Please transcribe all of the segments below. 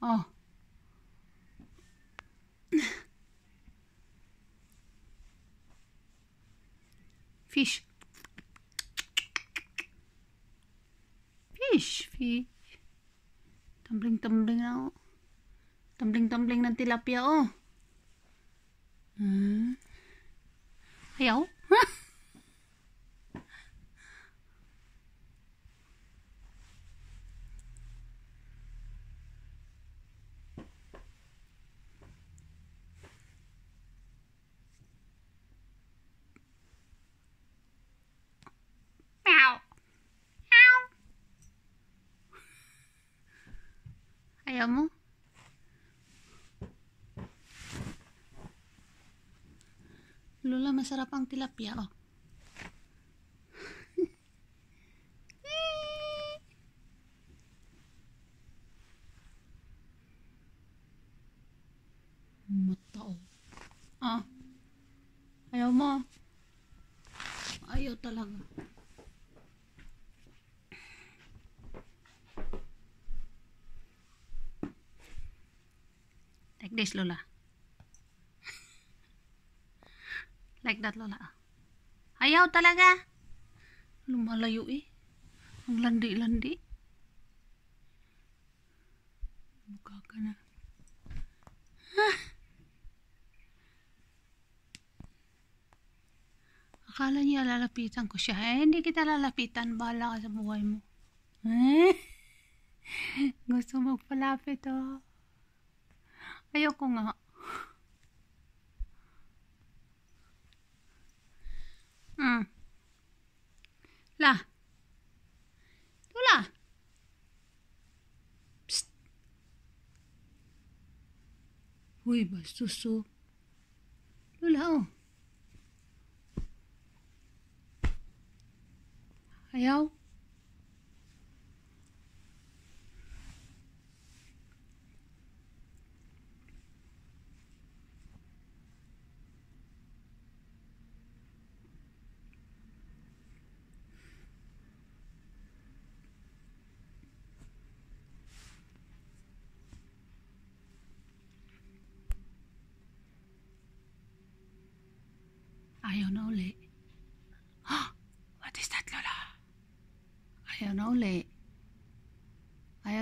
Oh. Fish. Fish, fish. Tumbling-tumbling na oh. Tumbling-tumbling ng tilapia oh. Hmm. Ayaw? Ayaw mo? Lola, masarap ang tilapia, oh. Mata, oh. Ah. Ayaw mo. Ayaw talaga. Like this, Lola. like that, Lola. Ayaw talaga. Lumalayo eh. Ang landi-landi. Mukha ka na. Akala niya lalapitan ko siya. Eh, hindi kita lalapitan. Bahala ka sa buhay mo. Eh? Gusto magpalapit, oh. Ayoko nga. Hmm. La. Lola. Psst. Uy, bastos, oh. Lola, oh. Ayaw? Ayaw na uli. What is that, Lola?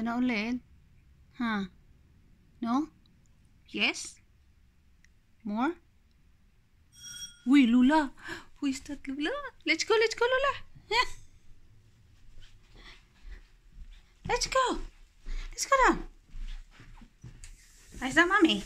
Na ulit? Huh? No? Yes? More? Uy, Lola. Who is that, Lola? Let's go, let's go, Lola. Yeah. Let's go. Let's go down. Where's that mommy?